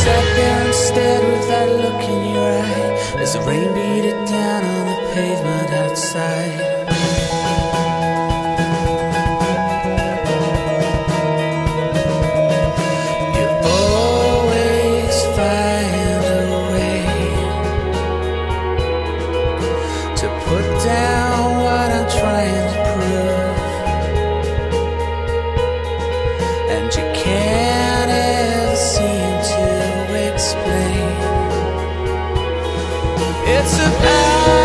sat there and stared with that look in your eye as the rain beat it down on the pavement outside. about